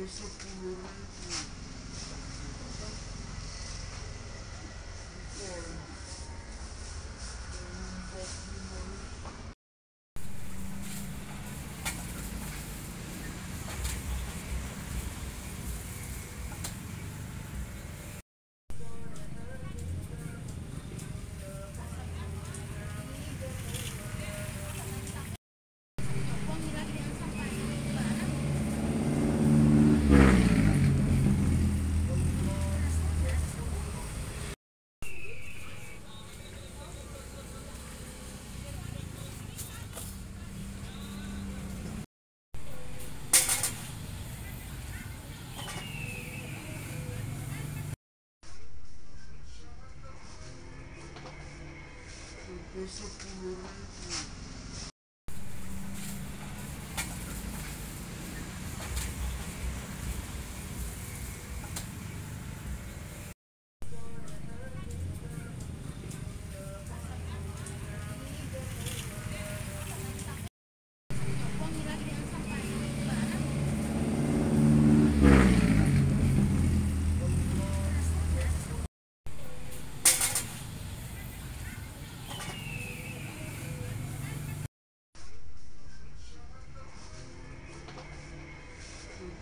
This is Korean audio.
It's a sepuluh